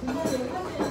분석을 하면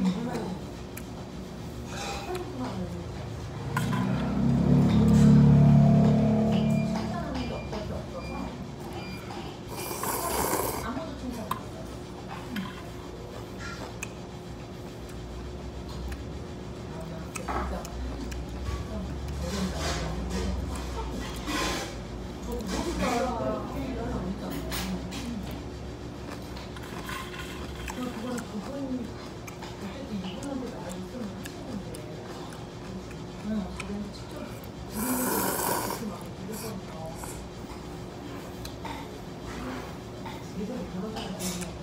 어 디요?